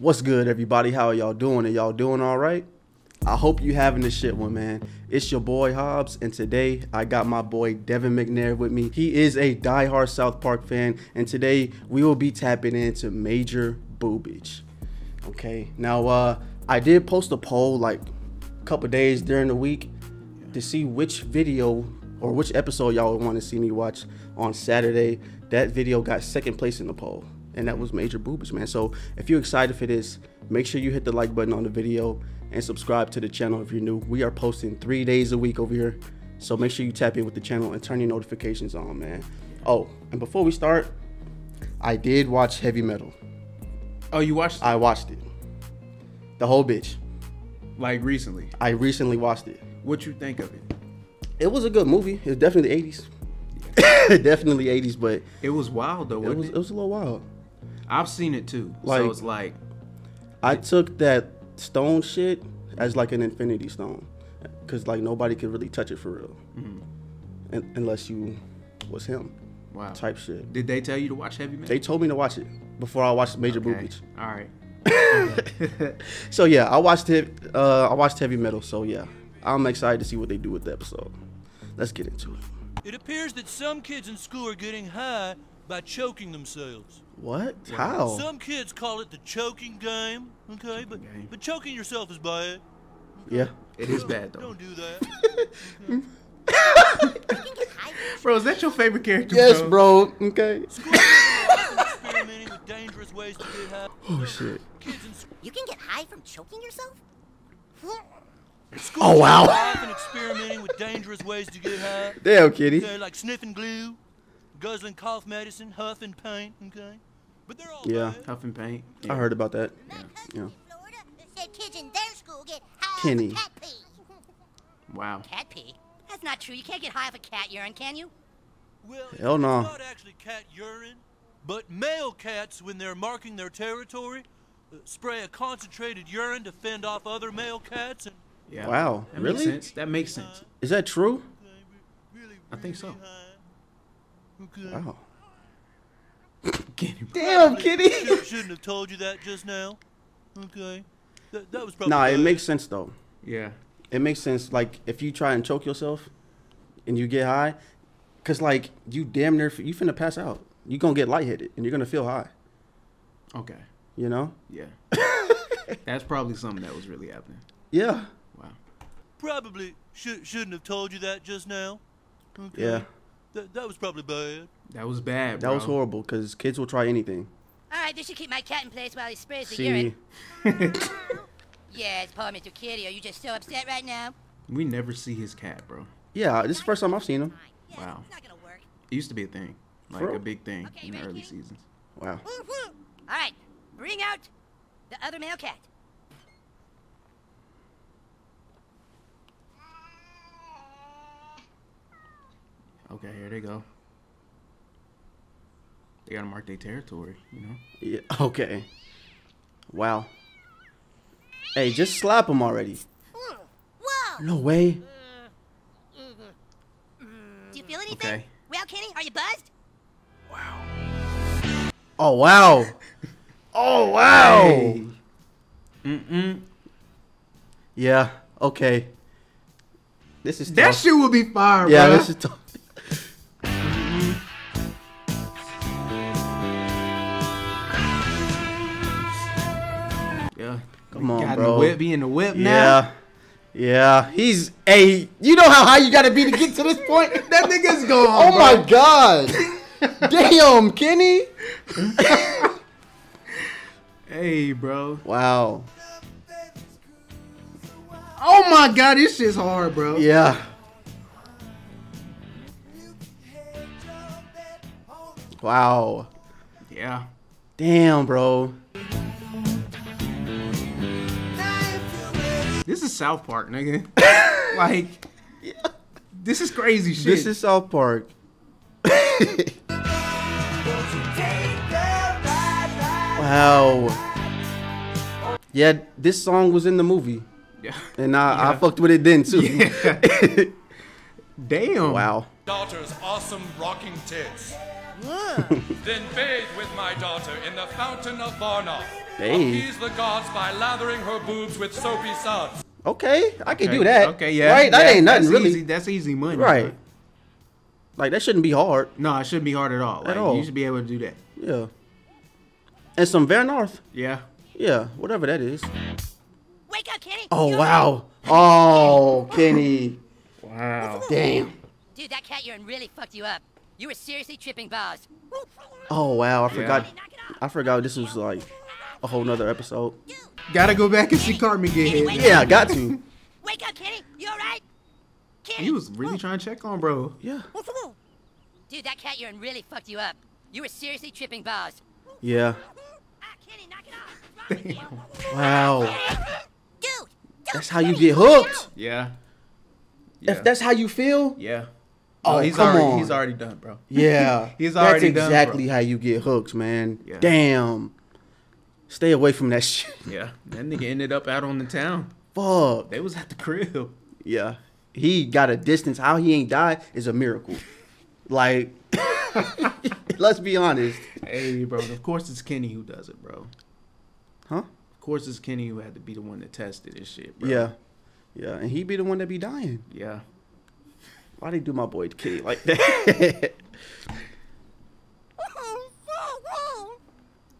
What's good, everybody? How are y'all doing? Are y'all doing all right? I hope you having this shit one, man. It's your boy Hobbs, and today I got my boy Devin McNair with me. He is a diehard South Park fan, and today we will be tapping into major boobage. Okay, now uh, I did post a poll like a couple days during the week to see which video or which episode y'all would want to see me watch on Saturday. That video got second place in the poll and that was major boobage man. So if you're excited for this make sure you hit the like button on the video and subscribe to the channel if you're new. We are posting three days a week over here. So make sure you tap in with the channel and turn your notifications on man. Oh and before we start i did watch heavy metal. Oh, you watched i watched it. The whole bitch. Like recently. i recently watched it. What you think of it? it was a good movie. It was definitely the 80s definitely 80s but It was wild though. it was it? it was a little wild I've seen it too. Like- so it's like I took that stone shit as like an infinity stone, cause like nobody could really touch it for real, Un- unless you was him wow. type shit. Did they tell you to watch Heavy Metal? They told me to watch it before I watched Major Okay. Boobage. All right. So yeah, I watched it. Uh, I watched Heavy Metal. So yeah, I'm excited to see what they do with the episode. Let's get into it. It appears that some kids in school are getting high by choking themselves. What? How? Some kids call it the choking game, okay? But game. but choking yourself is bad. Yeah. It is bad though. Don't do that. Bro, is that your favorite character? Yes, bro. Okay. School kids are often experimenting with dangerous ways to get high. Oh shit. Kids in You can get high from choking yourself? Oh wow. are often experimenting with dangerous ways to get high. Damn, kitty. Okay, like sniffing glue, guzzling cough medicine, huffing paint, okay? But they're all Yeah. bad. Huff and paint. I heard about that. My cousin Yeah. in kids in their school get high Kenny. off cat pee. Wow. Cat pee? That's not true. You can't get high off a cat urine, can you? Well, Hell no. it's not actually cat urine, but male cats, when they're marking their territory, uh, spray a concentrated urine to fend off other male cats. And Yeah. Wow, That makes really? sense. That makes sense. Is that true? I think so. really. Okay. Wow. Get. Damn, Probably kitty. should- shouldn't have told you that just now. Okay. That, that was probably. Nah, it bad. makes sense though. Yeah. it makes sense like if you try and choke yourself and you get high because like you damn near you finna pass out you gonna get lightheaded and you're gonna feel high Okay. you know Yeah. That's probably something that was really happening. yeah Wow. Probably should, shouldn't have told you that just now. Okay. yeah That, that was probably bad. That was bad, that bro. was horrible because kids will try anything All right, this should keep my cat in place while he sprays the see urine. Yes, poor Mr. Kitty. Are you just so upset right now? We never see his cat, bro. yeah this is the first time i've seen him Yes, Wow. It's not gonna work. It used to be a thing. Like For a big thing Okay, in the early kitty? seasons. wow All right, bring out the other male cat. Okay, here they go. They gotta mark their territory, you know? yeah okay wow hey just slap him already Whoa! no way Do you feel anything? Okay. Well, Kenny, are you buzzed? Wow. oh wow oh wow Hey. Mm-mm. yeah okay this is That tough. shit would be fire, bro. yeah bro. this is tough Come on, Got bro. the whip, be in the whip now. Yeah. Yeah. He's a you know how high you gotta be to get to this point? That nigga's gone. oh my god. Damn, Kenny. Hey, bro. Wow. Oh my god, this shit's hard, bro. Yeah. Wow. Yeah. Damn, bro. This is South Park, nigga. like, this is crazy shit. This is South Park. wow. Yeah, this song was in the movie. Yeah. And I, I fucked with it then too. Yeah. Damn. wow. daughter's awesome rocking tits. Then bathe with my daughter in the fountain of Varnoth. Bathe? Appease the gods by lathering her boobs with soapy suds. Okay, I can Okay, do that. Okay, yeah. Right, that yeah, ain't nothing that's really. Easy. That's easy money. Right. bro. Like that shouldn't be hard. No, it shouldn't be hard at all. Like, all. You should be able to do that. Yeah. And some Vernorth. Yeah. Yeah, whatever that is. Wake up, Kenny. Oh You're wow. Oh, Kenny. Wow. Damn. Dude, that cat urine really fucked you up. You were seriously tripping balls. Oh wow, I Yeah. forgot. Knock. I forgot this was like a whole nother episode. Gotta go back and see Cartman get hit. man. Yeah, I got to. Wake up, Kenny. You alright? Kenny. He was really trying to check on bro. Yeah. Dude, that cat urine really fucked you up. You were seriously tripping balls. Yeah. Ah, Kenny, knock it off. What's wrong with you? Wow. Dude, dude, That's how you get hooked. Yeah. Yeah. If that's how you feel, yeah. Oh, oh, he's come already on. he's already done, bro. yeah. He's That's already done, That's exactly bro. how you get hooked, man. Yeah. Damn. Stay away from that shit. Yeah. That nigga ended up out on the town. Fuck. They was at the crib. Yeah. He got a distance. How he ain't died is a miracle. Like, let's be honest. Hey, bro. Of course it's Kenny who does it, bro. Huh? Of course it's Kenny who had to be the one that tested this shit, bro. Yeah. Yeah. And he'd be the one that be dying. Yeah. Why they do my boy Kitty like that?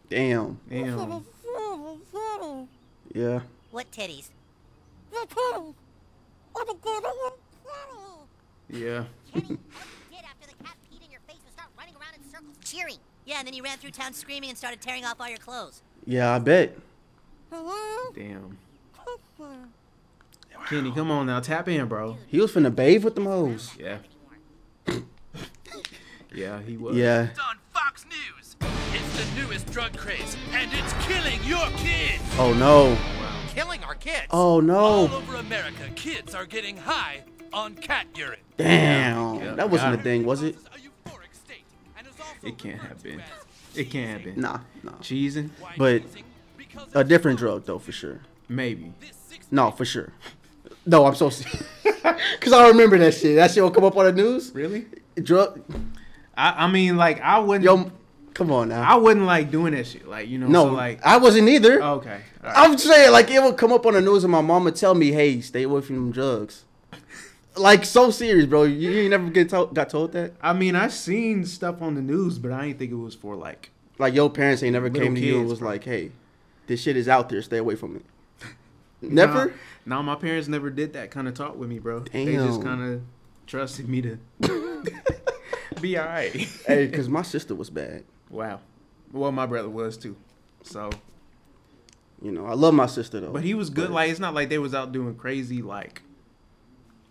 Damn. Damn. Yeah. What titties? Yeah. Kenny, what you did after the cat peed in your face was start running around in circles cheering. Yeah, and then you ran through town screaming and started tearing off all your clothes. Yeah, I bet. Damn. Kenny, come on now. Tap in, bro. He was finna bathe with the hoes. Yeah. Yeah, he was. Yeah. It's on Fox News. It's the newest drug craze, and it's killing your kids. Oh no. Killing our kids. Oh All no. over America, kids are getting high on cat urine. Damn. Yeah, That wasn't got a thing, was it? Causes a euphoric state and is also It can't referred have been. It can't have been. Nah, nah. Cheesing? why But A different drug though, for sure. Maybe. No, for sure. No, I'm so. Cause I remember that shit. That shit will come up on the news. Really? Drug. I, I mean, like, I wouldn't. Yo, come on now. I wouldn't like doing that shit. Like, you know, no, so, like. I wasn't either. Oh, okay. all right. I'm saying like it would come up on the news and my mom would tell me, "Hey, stay away from them drugs." Like so serious, bro. You, you never get told, got told that. I mean, I seen stuff on the news, but I didn't think it was for like. Like your parents ain't never came to you and was bro. like, "Hey, this shit is out there. Stay away from it." Never. Nah, nah, my parents never did that kind of talk with me, bro. They just kind of trusted me to be alright. hey, cause my sister was bad. wow. Well, my brother was too. So, You know, I love my sister though. but he was good. But- Like, it's not like they was out doing crazy like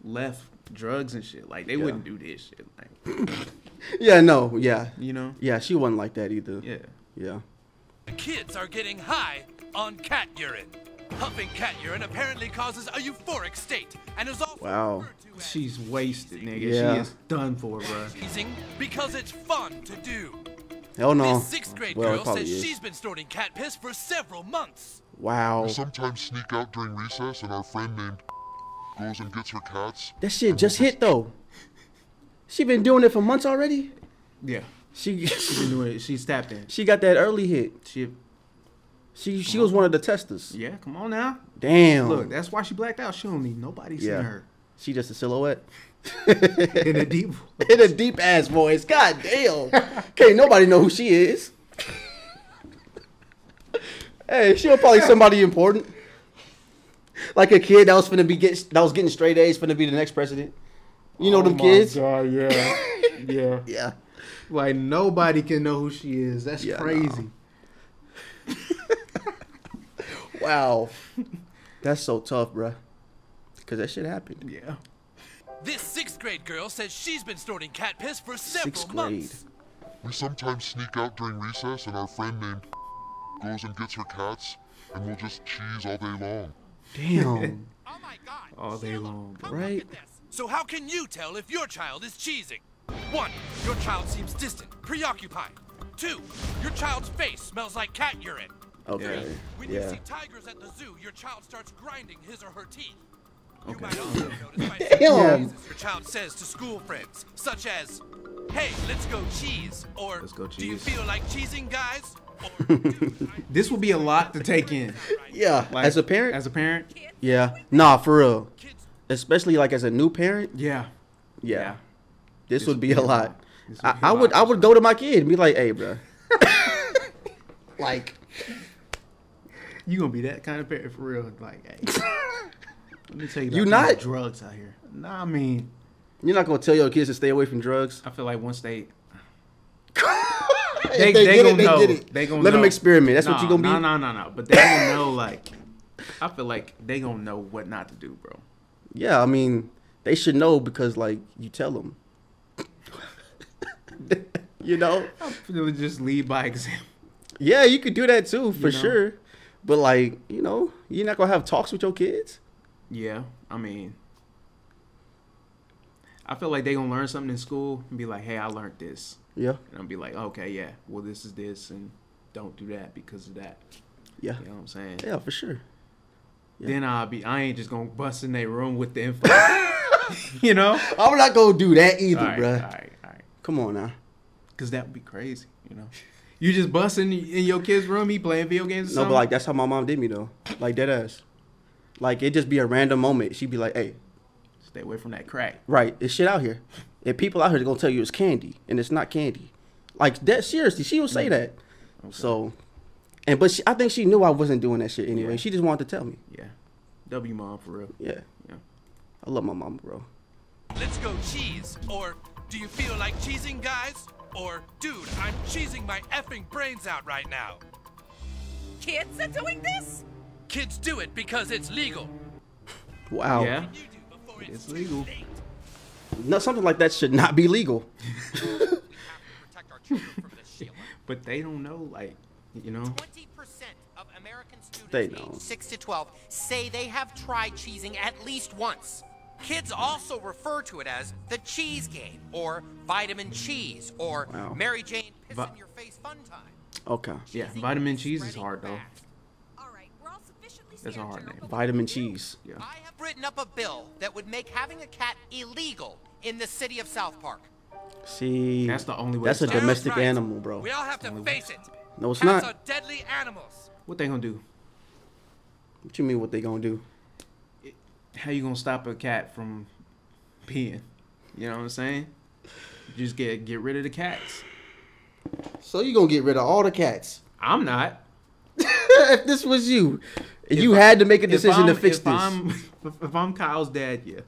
left drugs and shit. Like, they Yeah. wouldn't do this shit. Like, yeah, no, yeah, you know? yeah. She wasn't like that either. Yeah. Yeah. The kids are getting high on cat urine. Huffing cat urine apparently causes a euphoric state and is also Wow. referred to as She's wasted, nigga. Yeah. She is done for, bro. because it's fun to do. Hell no. This sixth grade well, girl says is. she's been snorting cat piss for several months. Wow. We sometimes sneak out during recess, and our friend named goes and gets her cats. That shit just hit though. She been doing it for months already. Yeah. She She's been doing it. She's tapped in. she got that early hit. She, She she was one of the testers. yeah, come on now. Damn. Look, that's why she blacked out. She don't need nobody seeing Yeah. her She just a silhouette. in a deep. In a deep ass voice. God damn. Can't nobody know who she is. hey, she was probably somebody important. Like a kid that was finna be get that was getting straight A's finna be the next president. You know them oh kids? Oh yeah, yeah. Yeah. Like nobody can know who she is. That's Yeah, crazy. Wow. That's so tough, bruh. Cause that shit happened. Yeah. This sixth grade girl says she's been snorting cat piss for several Sixth grade. months. We sometimes sneak out during recess, and our friend named goes and gets her cats, and we'll just cheese all day long. Damn. Oh my god. All day long, bro. Come look Right. So how can you tell if your child is cheesing? One, your child seems distant, preoccupied. Two, your child's face smells like cat urine. Okay. When you Yeah. see tigers at the zoo, your child starts grinding his or her teeth. You Okay. might also notice by Damn. your child says to school friends, such as, hey, let's go cheese. Or Let's go do you feel like cheesing, guys? Or, This will be a lot to take in. Yeah, Like, as a parent. As a parent, yeah, nah, for real. Especially like as a new parent. yeah. Yeah, Yeah. this, This would would be be a a lot. lot. This would I, be a I would. I would go to my kid and be like, hey, bro. like, You gonna be that kind of parent for real? Like, hey, let me tell you, You about not? drugs out here. Nah, I mean, you're not gonna tell your kids to stay away from drugs. I feel like once they they, they they, get gonna they know. get it. They gonna Let know. them experiment. That's what Nah, you gonna be? No, no, no, no. But they gonna know. Like, I feel like they gonna know what not to do, bro. Yeah, I mean, they should know because like you tell them. you know? It would just lead by example. Yeah, you could do that too for You know? sure. But like, you know, you're not gonna have talks with your kids. Yeah, I mean, I feel like they gonna learn something in school and be like, "Hey, I learned this," Yeah, and I'll be like, "Okay, yeah, well, this is this, and don't do that because of that." yeah, You know what I'm saying? yeah, for sure. Yeah. Then I'll be, I ain't just gonna bust in their room with the info. you know? I'm not gonna do that either, All right, bruh. all right, all right. Come on now. Cause that would be crazy, you know. You just busting in, in your kid's room, he playing video games. Or No, something? but like that's how my mom did me though. Like dead ass. Like it just be a random moment. She'd be like, "Hey, stay away from that crack. right, it's shit out here. And people out here gonna tell you it's candy, and it's not candy. Like that. Seriously, she would say Mm. that. So, and but she, I think she knew I wasn't doing that shit anyway. Yeah. She just wanted to tell me. Yeah, W mom for real. Yeah. Yeah. I love my mom, bro. let's go cheese. Or do you feel like cheesing, guys? Or, dude, I'm cheesing my effing brains out right now. Kids are doing this? Kids do it because it's legal. Wow. Yeah, You do before it's, it's legal. No, something like that should not be legal. protect our children from this shit. But they don't know, like, you know. 20% of American students They know. aged 6 to 12 say they have tried cheesing at least once. Kids also refer to it as the cheese game, or vitamin cheese, or Wow. Mary Jane piss Vi- in your face fun time. Okay. Yeah, Cheesing vitamin cheese is hard though. All right, we're all sufficiently That's a hard name. Vitamin cheese. Yeah. I have written up a bill that would make having a cat illegal in the city of South Park. See, That's the only way That's a stop domestic right. animal, bro. We all have to face it. No, it's Cats not. are deadly animals. What they gonna do? What you mean? What they gonna do? How you gonna stop a cat from peeing? You know what I'm saying? Just get get rid of the cats. So you gonna get rid of all the cats? I'm not. if this was you, you If had to make a decision to fix if this. I'm, if, I'm Kyle's dad, yeah.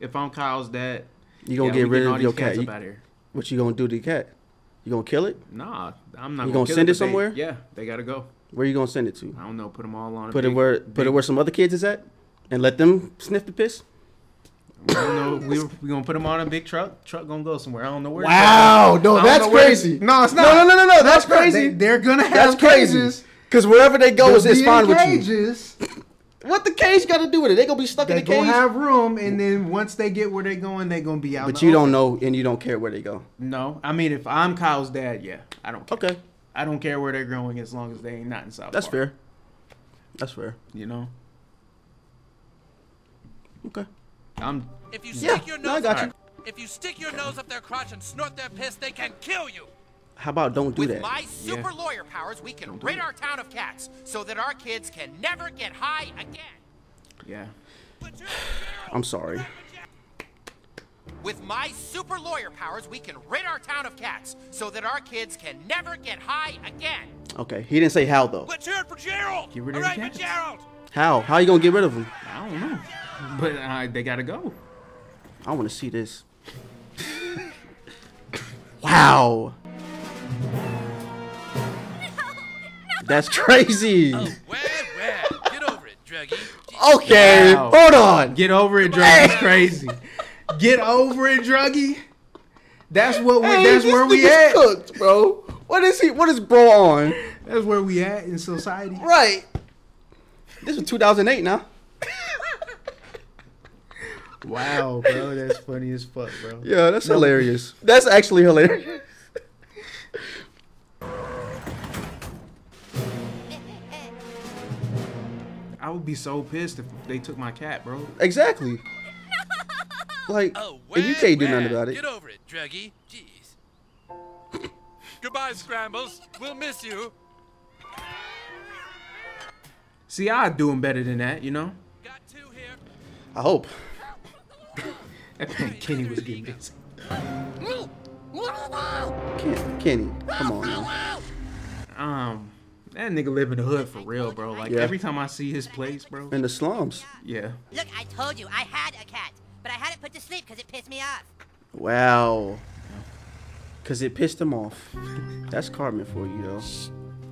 If I'm Kyle's dad, You gonna yeah, get rid of all your cats cat. You- here. what you gonna do to the cat? You gonna kill it? Nah, I'm not. You gonna, gonna send it they- somewhere? yeah, they gotta go. Where you gonna send it to? I don't know. Put them all on. Put it big- where put it where some other kids is at, and let them sniff the piss. I don't know. We we gonna put them on a big truck. Truck gonna go somewhere. I don't know where. Wow, no, that's know where- crazy. No, it's No, not. no, no, no, no, that's not. crazy. They, are gonna have That's crazy. cages. Cause wherever they go, is They'll it's fine in with you. What the cage got to do with it? They gonna be stuck They in the cage. They gonna have room, and then once they get where they're going, they gonna be out. but the you don't know, and you don't care where they go. No, I mean if I'm Kyle's dad, yeah, I don't. Care. Okay, I don't care where they're going as long as they ain't not in South. that's Park, fair. That's fair. You know, Okay. I'm. If you Yeah, stick your no, I nose got up you. if you stick your nose up their crotch and snort their piss, they can kill you. How about don't do With that? my super Yeah. lawyer powers, we can rid it. our town of cats so that our kids can never get high again. Yeah. I'm sorry. With my super lawyer powers, we can rid our town of cats so that our kids can never get high again. Okay, he didn't say how though. Let's hear it for Gerald. Get rid All of the right, for cats. Gerald. How? How you gonna get rid of him? I don't know, but uh, they gotta go. I want to see this. wow. That's crazy. Well, well, get over it, druggie. Okay, Wow. hold on. Get over it, druggy. It's crazy. Get over it, druggy. That's what we. Hey, that's where we nigga's at. cooked, bro. What is he? What is bro on? That's where we at in society. Right. This was 2008 now. Wow, bro, that's funny as fuck, bro. Yeah, that's hilarious. That's actually hilarious. I would be so pissed if they took my cat, bro. Exactly. Like, Oh, and you can't do nothing about it. Get over it, Druggy. Jeez. Goodbye, Scrambles. We'll miss you. See, I'd do him better than that, you know? Got two here. I hope. That Kenny was getting busy. Ken, Kenny, come on now. Um, that nigga live in the hood for real, bro. Like Yeah. every time I see his place, bro. In the slums. Yeah. Look, I told you, I had a cat, but I had it put to sleep because it pissed me off. Wow. Cause it pissed him off. That's Cartman for you though.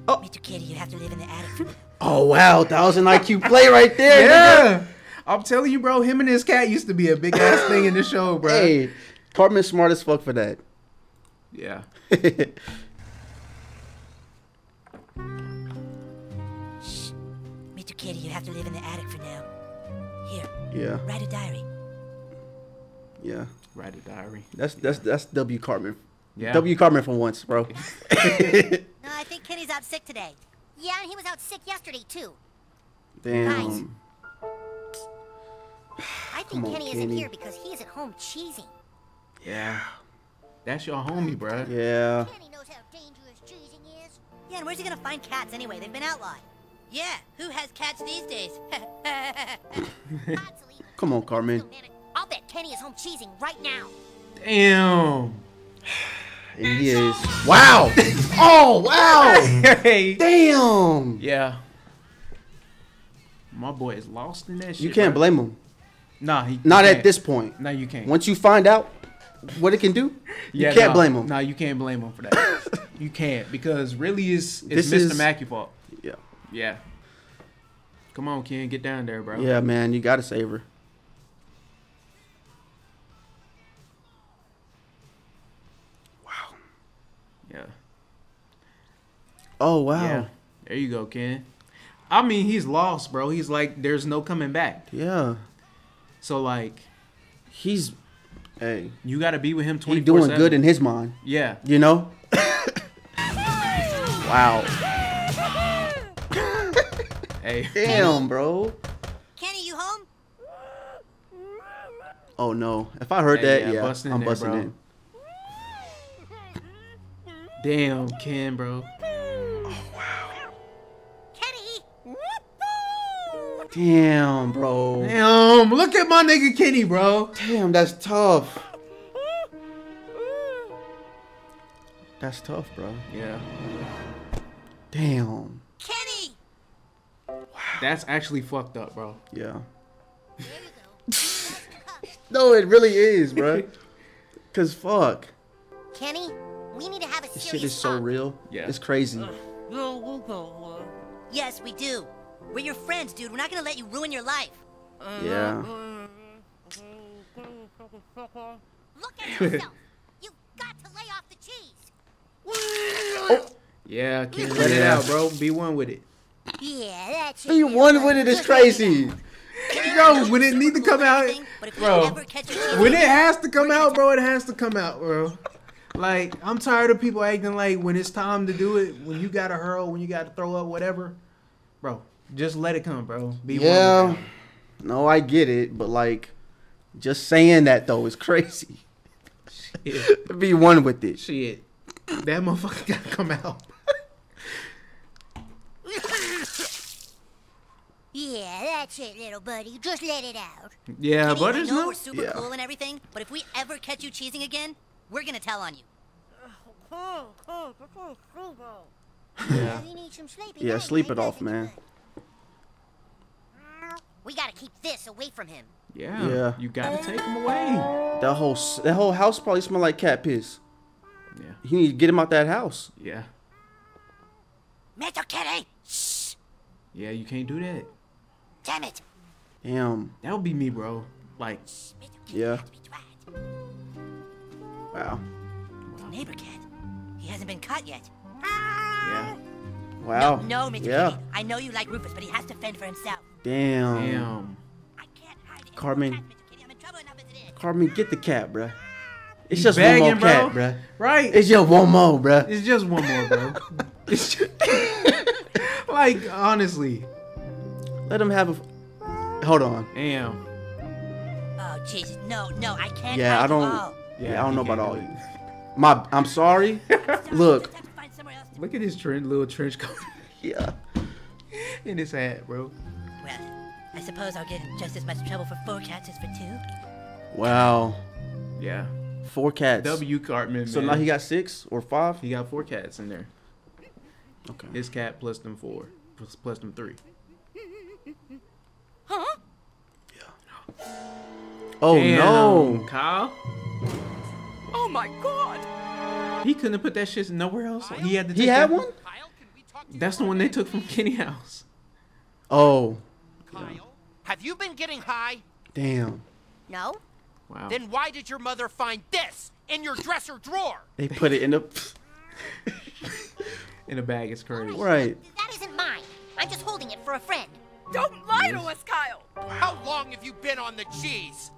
Oh. Mr. Kitty, you have to live in the attic. Oh wow, thousand IQ play right there. Yeah. I'm telling you, bro, him and his cat used to be a big ass thing in the show, bro. nigga. Hey, Cartman's smart as fuck for that. Yeah. Shh. Mr. Kitty, you have to live in the attic for now. Here, yeah, write a diary. yeah. Write a diary. That's that's that's W Cartman. Yeah. W Cartman for once, bro. No, I think Kenny's out sick today. Yeah, and he was out sick yesterday, too. Damn. I think on, Kenny isn't here because he is at home cheesing. Yeah. That's your homie, bro. Yeah. Kenny knows how dangerous cheesing is. Yeah, and where's he gonna find cats anyway? They've been outlawed. Yeah, who has cats these days? Come on, Cartman. I'll bet Kenny is home cheesing right now. Damn. And he is. Wow. oh wow. hey. Damn. Yeah. My boy is lost in that shit. You can't bro. blame him. Nah, he Not at this point. No, you can't. Once you find out what it can do, you Yeah, can't nah. blame him. Nah, you can't blame him for that. you can't because really it's it's This Mr. is- Mackey fault. Yeah. Yeah. Come on, Ken, get down there, bro. Yeah, man, you gotta save her. Wow. Yeah. Oh wow. Yeah. There you go, Ken. I mean, he's lost, bro. He's like, there's no coming back. Yeah. So like, He's hey, you got to be with him he twenty doing good in his mind. Yeah. You know? wow. Hey. Damn, bro. Kenny, you home? Oh no. If I heard Hey, that, yeah, yeah, busting I'm there, busting bro. in. Damn, Ken, bro. Damn, bro. Damn, look at my nigga Kenny, bro. Damn, that's tough. That's tough, bro. Yeah. Damn. Kenny! Wow. That's actually fucked up, bro. Yeah. There you go. No, it really is, bro. Cause fuck, Kenny, we need to have a this serious shit is so real. Yeah. It's crazy. Uh, yes, we do. We're your friends, dude. We're not gonna let you ruin your life. Yeah. Look at yourself. You've got to lay off the cheese. Oh. Yeah, Ken, let it out, bro. Be one with it. Yeah, that's Be one with it is crazy. Yo, when it need to come out, bro. we ever catch you cheating When it has to come out, bro, it has to come out, bro. Like, I'm tired of people acting like when it's time to do it, when you gotta hurl, when you gotta throw up, whatever. Bro, just let it come, bro. Be Yeah. one with No, I get it, but like, just saying that though is crazy. Shit. Be one with it. Shit. That motherfucker gotta come out. Yeah, that's it, little buddy. Just let it out. Yeah, Kenny, but it's know no. we're super Yeah. cool and everything, but if we ever catch you cheesing again, we're gonna tell on you. Yeah. You need some sleep. Yeah, sleep it off, man. We gotta keep this away from him. Yeah. Yeah. You gotta take him away. That whole s- that whole house probably smell like cat piss. Yeah. You need to get him out that house. Yeah. Mr. Kitty! Shh! Yeah, you can't do that. Damn it! Damn. That would be me, bro. Like, Mr. Yeah. has to. Wow. Neighbor cat. He hasn't been caught yet. yeah. Wow. No, Mr. Yeah. Kitty. I know you like Rufus, but he has to fend for himself. Damn. Damn. I can't hide it. Cartman. Mr. Kitty, I'm in trouble enough as it is. Cartman, get the cat, bruh. It's just begging, one more cat, bro. bruh. Right? It's just one more, bruh. It's just one more, bro. it's just, like honestly, Let him have a. Hold on. damn. Oh Jesus, no, no, I can't. Yeah, I don't. all. Yeah, I don't know about can't all do you. My, I'm sorry. Look. Just have to find somewhere else to- Look at his trench, little trench coat Yeah. in his hat, bro. Well, I suppose I'll get in just as much trouble for four cats as for two. Wow. Yeah. Four cats. W Cartman. So man. now he got six or five. he got four cats in there. Okay. His cat plus them four, plus, plus them three. Huh? Yeah. Oh Damn, no. Kyle. Oh my god! He couldn't have put that shit nowhere else. He had to. He had that- one. Kyle, can we talk to you That's the one they took from Kenny House. Oh, Kyle? Have you been getting high? damn. No? Wow. Then why did your mother find this in your dresser drawer? They put it in the. in a bag, it's crazy. Right. That isn't mine. I'm just holding it for a friend. Don't lie to us, Kyle! How long have you been on the cheese?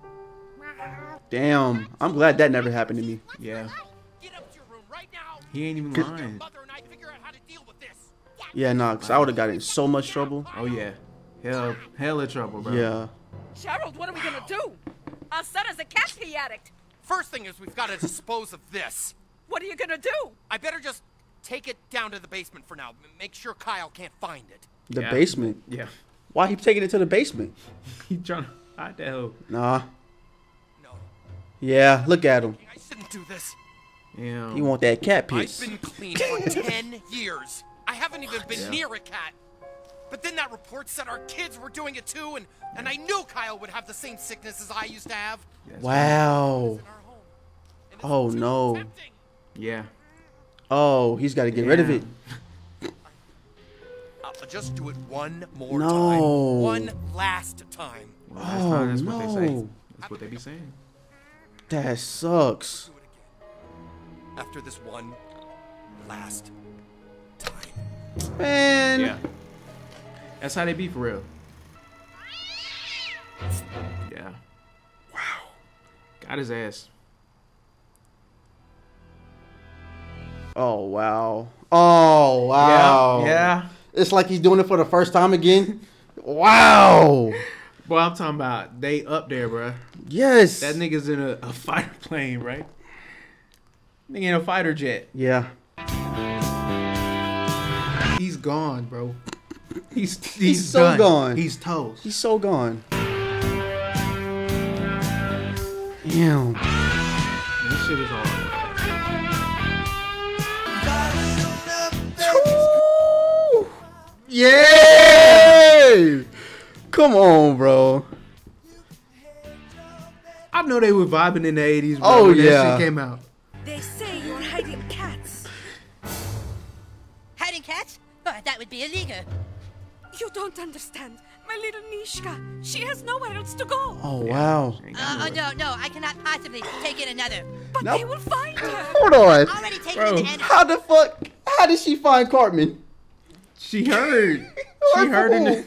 Damn. I'm glad that never happened to me. Yeah. Get up to your room right now. He ain't even Could- Your lying. mother and I figure out how to deal with this. Yeah, nah, cause I would have got in so much trouble. Oh yeah. Hell, hella trouble, bro. Yeah. Gerald, what are we gonna do? Our son is a cat pee addict. First thing is we've got to dispose of this. What are you gonna do? I better just take it down to the basement for now. Make sure Kyle can't find it. The Yeah. basement. Yeah. Why he taking it to the basement? He trying to hide that hoe. Nah. No, Yeah. Look at him. I shouldn't do this. Yeah. He want that cat I've been clean for 10 years. I haven't even been near a cat. But then that report said our kids were doing it too, and, and I knew Kyle would have the same sickness as I used to have Wow. in our home. And it's Oh, no. tempting. Yeah. Oh, he's got to get rid of it. I'll just do it one more No. time. One last time. Well, that's, not, that's Oh, what they oh, say. no. That's what they be saying. That sucks. Do it again. After this one last time. Man. Yeah. That's how they be for real. Yeah. Wow. Got his ass. Oh wow. Oh wow. Yeah. Yeah. It's like he's doing it for the first time again. wow. Boy, I'm talking about they up there, bro. Yes. That nigga's in a, a fighter plane, right? Nigga in a fighter jet. Yeah. He's gone, bro. He's he's, He's so done. gone. He's toast. He's so gone. Damn. This shit is hard. Yeah. Come on, bro. I know they were vibing in the 80s, bro. Oh, when that yeah. shit came out. They say you're hiding cats. Hiding cats? Oh, that would be illegal. You don't understand. My little Nishka, she has nowhere else to go. Oh wow. Uh, oh, no, no, I cannot possibly take in another. But No. they will find her. Hold on. Already taken Bro, in the How the fuck? How did she find Cartman? She heard. she Heard heard it.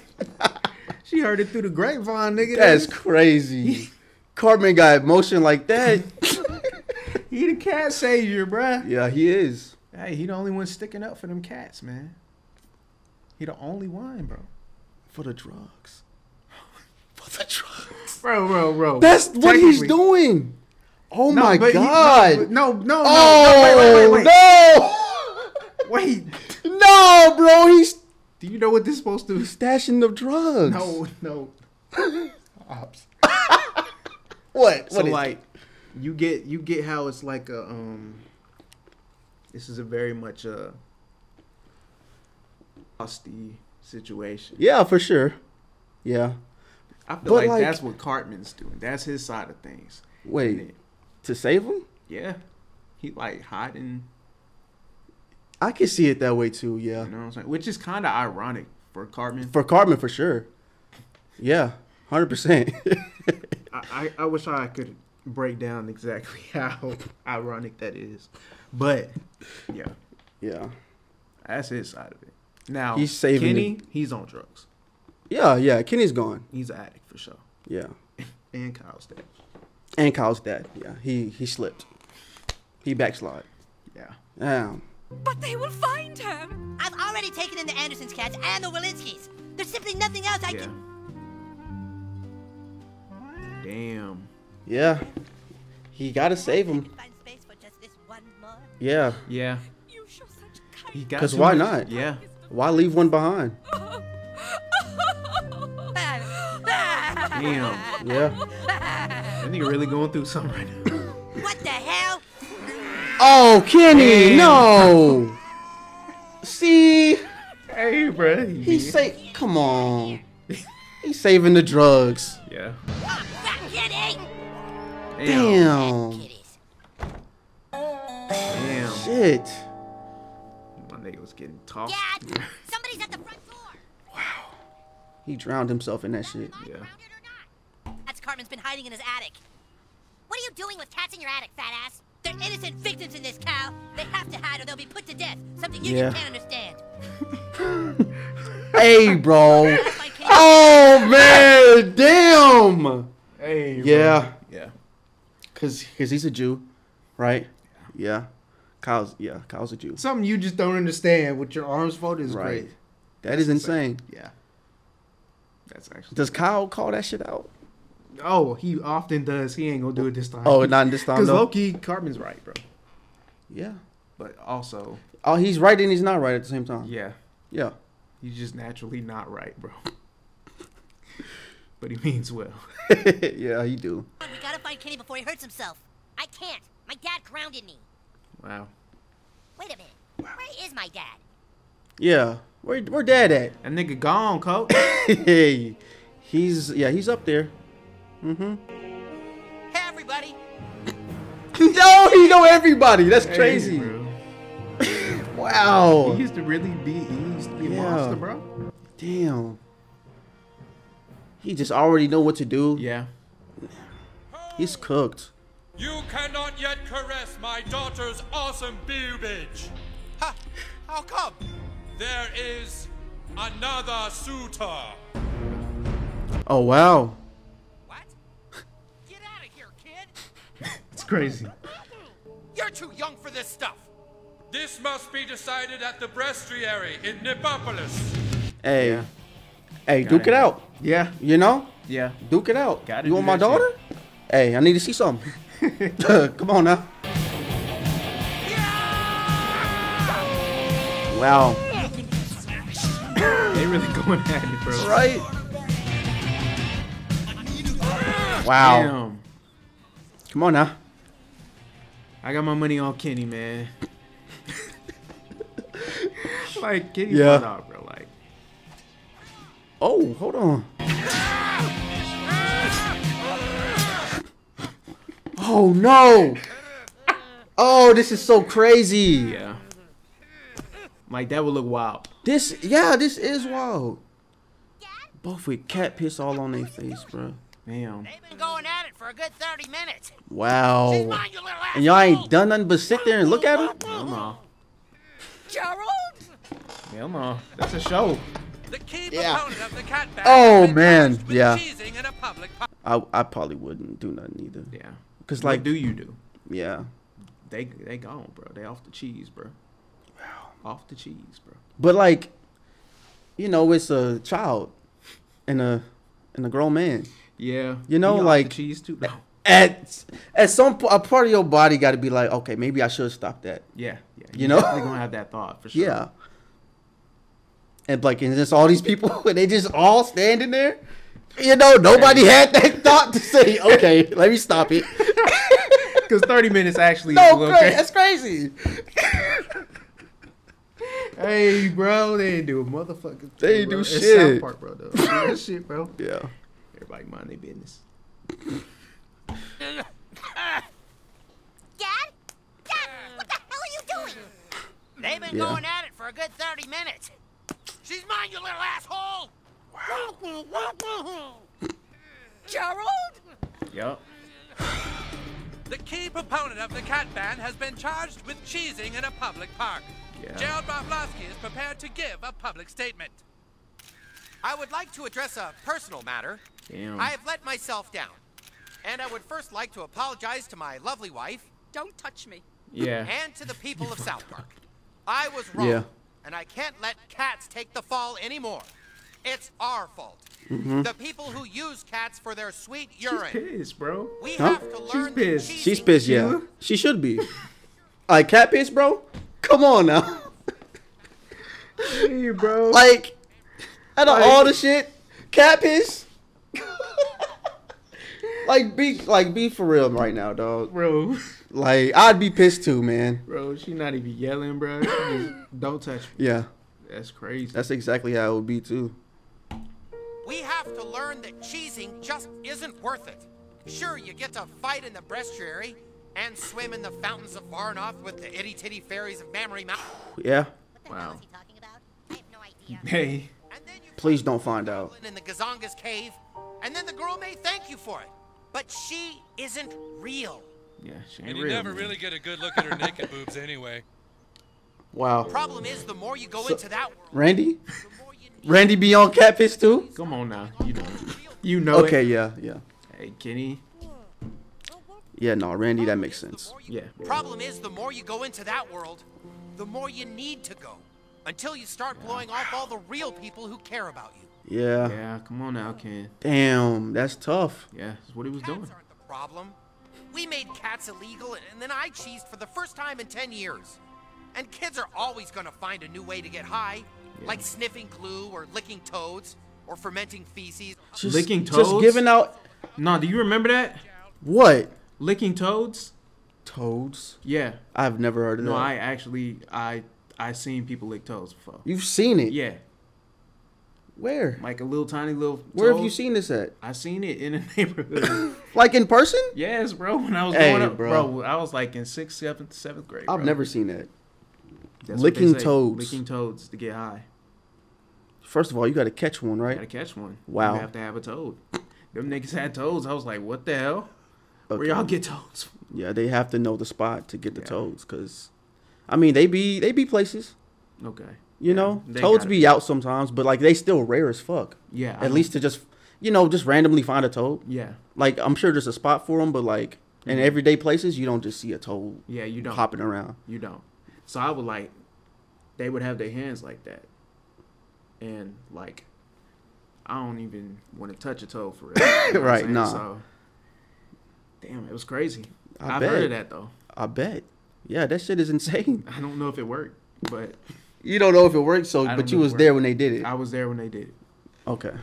she heard it through the grapevine, nigga. That's crazy. Cartman got emotion like that. he the cat savior, bruh. yeah, he is. Hey, he the only one sticking up for them cats, man. He the only one, bro. For the drugs. For the drugs. Bro, bro, bro. That's what he's doing. Oh No, my but he- no, god. no, no, no, oh no, wait, wait, wait, wait. no. Wait, No, bro. He's do you know what this supposed to? stashing the drugs. No, no. Ops. What? So What is like, you get you get how it's like a um. This is a very much a hosty situation. Yeah, for sure. Yeah. I feel like, like- that's what Cartman's doing. That's his side of things. Wait. It- To save him? yeah, he like hiding. I can see it that way too. Yeah. You know what I'm saying? Which is kind of ironic for Cartman. For Cartman, for sure. Yeah, hundred percent. I, I, I wish I could break down exactly how ironic that is, but yeah, Yeah. that's his side of it. Now He's saving Kenny. He's on drugs. Yeah, yeah. Kenny's gone. He's an addict for sure. Yeah. And Kyle's dead. And Kyle's dad. Yeah. He he slipped. He backslide. Yeah. Damn. But they will find him. I've already taken in the Andersons cats and the Walensky's. There's simply nothing else I Yeah. can. Damn. Yeah. He gotta save him. Find space for just this one more. Yeah. Yeah. You show such He kindness. got 'Cause why not? Yeah. Why leave one behind? Damn. Yeah. That nigga really going through something right now. What the hell? Oh, Kenny, Damn. no. See, Hey, bro. he say, come on. He's saving the drugs. Yeah. Fat! Damn. Damn. Damn. Shit. My nigga was getting tossed. Dad, somebody's at the front door. He drowned himself in that shit. Yeah. grounded or not? That's Cartman's been hiding in his attic. What are you doing with cats in your attic, fat ass? They're innocent victims in this cow. They have to hide or they'll be put to death. Something you Yeah. just can't understand. Hey, bro. If I can't- Oh man, damn. Hey. bro. Yeah, Yeah. cause, cause he's a Jew, right? Yeah. Kyle's, yeah, Kyle's a Jew. Something you just don't understand with your arms folded is Right. great. That is insane. Yeah. That's actually. Does Kyle call that shit out? Oh, he often does. He ain't gonna do it this time. Oh, not this time Because though. Loki Cartman's right, bro. Yeah. But also, Oh, he's right and he's not right at the same time. yeah, Yeah. he's just naturally not right, bro. but he means well. yeah, he do. We gotta find Kenny before he hurts himself. I can't. My dad grounded me. Wow. Wait a minute. Where is my dad? Yeah. Where where dad at? That nigga gone, coach. hey, he's yeah, he's up there. Mm-hmm. Hey, everybody. no, he know everybody. That's Hey, crazy. bro. wow. He used to really be. He used to be a Yeah. monster, bro. Damn. He just already know what to do. Yeah. He's cooked. You cannot yet caress my daughter's awesome boobage. Ha! How come? There is another suitor. Oh wow. What? Get out of here, kid. It's crazy. You're too young for this stuff. This must be decided at the breastiary in Nipopolis. Hey. Yeah. Hey, Gotta duke it have- out. Yeah. You know? Yeah. Duke it out. Gotta you want my that daughter? Hey, I need to see something. Come on now. Wow. They really going at it, bro. Right? Ah, wow. Damn. Come on now. I got my money on Kenny, man. like Kenny, Yeah. yeah. out, bro. Like, Oh, hold on. Oh no. Oh, this is so crazy. yeah. Like that would look wild. This, yeah, this is wild. Both with cat piss all on their face, bro. Damn. They've been going at it for a good 30 minutes. Wow. Mind And y'all ain't done nothing but sit there and look at him? Hell no. Gerald? Hell no. Uh, that's a show. The key Yeah. proponent of the cat Oh, man, yeah. in a. I, I probably wouldn't do nothing either. Yeah. Cause Like, what do you do? yeah. They they gone, bro. They off the cheese, bro. Wow. Off the cheese, bro. But like, you know, it's a child and a and a grown man. Yeah. You know, He off the like- cheese too. No. At at some po- a part of your body got to be like, okay, maybe I should stop that. Yeah. Yeah. You know? They're gonna have that thought for sure. Yeah. And like, and just all these people, and they just all standing there. You know, nobody had that thought to say, okay, let me stop it. Because 30 minutes actually. no, is cra- okay. that's crazy. Hey, bro, they ain't do a motherfucking. They thing, ain't bro. do It's shit. South Park, bro. Though. that shit, bro. Yeah. Everybody mind their business. Dad? Dad, what the hell are you doing? They've been Yeah. going at it for a good 30 minutes. She's mine, you little asshole. Gerald? Yup. The key proponent of the cat ban has been charged with cheesing in a public park. Yeah. Gerald Broflovski is prepared to give a public statement. I would like to address a personal matter. Damn. I have let myself down. And I would first like to apologize to my lovely wife Don't touch me. Yeah. and to the people of South Park. I was wrong. Yeah. And I can't let cats take the fall anymore. It's our fault. Mm-hmm. The people who use cats for their sweet urine. She's urine. pissed, bro. We Huh? have to learn that pissed. She's pissed, yeah. You? She should be. Like cat piss, bro. Come on now. Hey, bro. Like, out of Like- all the shit, cat piss. like be like be for real right now, dog. bro. Like I'd be pissed too, man. Bro, she not even yelling, bro. She just, don't touch me. Yeah, That's crazy. that's exactly how it would be too. We have to learn that cheesing just isn't worth it. Sure, you get to fight in the brestuary and swim in the fountains of Varnoth with the itty titty fairies of Mammary Mountain. Yeah, What the hell Wow. is he talking about? I have no idea. hey. And then you please don't find out. in the Gazanga's cave, and then the girl may thank you for it. But she isn't real. Yeah, she ain't And you real. never man. really get a good look at her naked boobs anyway. Wow, The Problem is, the more you go So- into that world, Randy, the more you need Randy be on catfish too. Come on now. You know. You know Okay, it. yeah, yeah, Hey, Kenny. yeah. No, Randy, that makes sense. Yeah. Problem is, the more you go into that world, the more you need to go. Until you start blowing off all the real people who care about you. Yeah. Yeah, come on now, Ken. Damn, that's tough. Yeah, that's what he was Cats doing. aren't the problem. We made cats illegal, and then I cheesed for the first time in 10 years. And kids are always gonna find a new way to get high, like sniffing glue, or licking toads, or fermenting feces. Just, Licking toads? Just giving out No, do you remember that? what? Licking toads? Toads. Yeah. I've never heard of No, that. I actually I I seen people lick toads before. You've seen it. Yeah. Where? Like a little tiny little Where have you seen this at? I seen it in a neighborhood. Like in person? yes, bro. When I was Hey, growing up, bro. bro. I was like in sixth, seventh, seventh grade. I've bro. never seen that. That's licking toads. Licking toads to get high. First of all, you got to catch one, You right? gotta catch one. Wow. You have to have a toad. Them niggas had toads. I was like, what the hell? Where y'all get toads? Yeah, they have to know the spot to get the Yeah. toads, cause, I mean, they be they be places. Okay. You know, they toads be be. out sometimes, but like they still rare as fuck. Yeah. I At least to just, you know, just randomly find a toad. Yeah. Like I'm sure there's a spot for them, but like in mm-hmm. everyday places, you don't just see a toad Yeah, you don't. hopping around. You don't. So I would like, they would have their hands like that, and like, I don't even want to touch a toe for real. You know Right, saying? nah. So, damn, it was crazy. I I've bet. heard of that though. I bet. Yeah, that shit is insane. I don't know if it worked, but You don't know if it worked, so but you was there when they did it. I was there when they did it. Okay.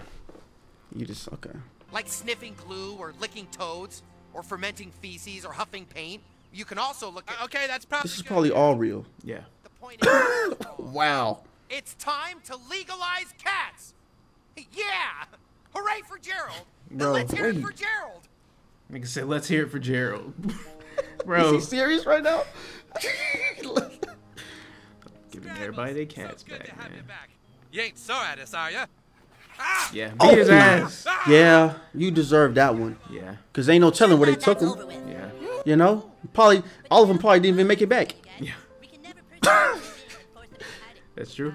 You just okay. Like sniffing glue, or licking toads, or fermenting feces, or huffing paint. You can also look at. Okay, that's probably. This is probably all real. Yeah. The point is, Wow. it's time to legalize cats. Yeah! Hooray for Gerald! And Bro, let's hear it for Gerald. Nigga said, "Let's hear it for Gerald." Bro. Is Bro, he serious right now? giving everybody their So cats good to back, have you man. back. You ain't so at us, are ya? Ah! Yeah, beat Oh, his ass. yeah, you deserve that one. Yeah, Cause ain't no telling where they took him. yeah, You know, probably all of them probably didn't even make it back. yeah. We can never persecute living and force them into hiding. That's true.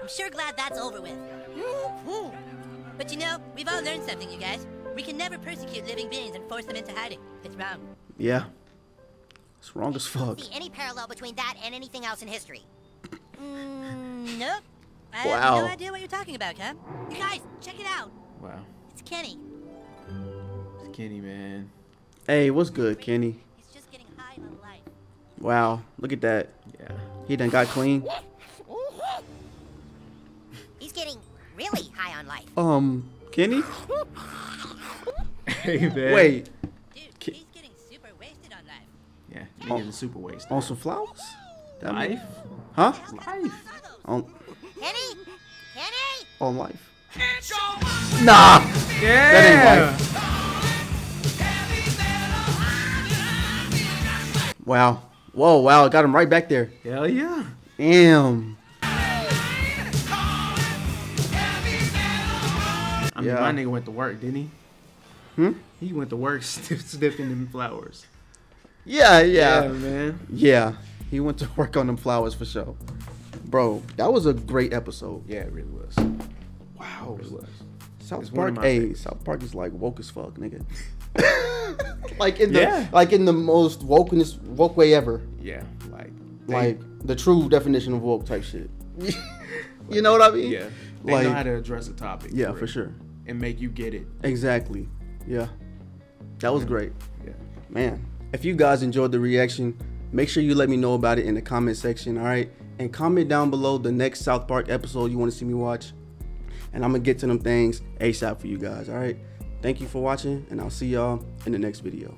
I'm sure glad that's over with. But you know, we've all learned something, you guys. We can never persecute living beings and force them into hiding. It's wrong. Yeah, it's wrong as fuck. See any parallel between that and anything else in history? Mm, nope. I Wow. have no idea what you're talking about, huh? You guys, check it out. Wow, It's Kenny. It's Kenny, man. Hey, what's good, Kenny? He's just getting high on life. Wow, look at that. Yeah, He done got clean. He's getting really high on life. Um, Kenny? hey man. Wait, Dude, Ki- he's getting super wasted on life. Yeah, you getting super wasted. on some flowers? That mean- Life, Huh? life. On Kenny? Kenny? on life? Nah, that Yeah. ain't life. Wow. Whoa, wow, got him right back there. Hell yeah. Damn. I mean, Yeah. my nigga went to work, didn't he? Hmm? He went to work sniff, sniffing them flowers. Yeah, yeah, man. yeah. He went to work on them flowers for sure. Bro, that was a great episode. Yeah, it really was. Wow. It really was. South It's Park, hey. South Park is like woke as fuck, nigga. like in the Yeah. like in the most wokeness woke way ever. Yeah, like they- Like the true definition of woke type shit. You know what I mean? Yeah. They Like- know how to address a topic. Yeah, for for sure. And make you get it. Exactly. Yeah. That was great. Yeah. Man, if you guys enjoyed the reaction, make sure you let me know about it in the comment section, all right? And comment down below the next South Park episode you want to see me watch. And I'm going to get to them things ASAP for you guys, all right? Thank you for watching, and I'll see y'all in the next video.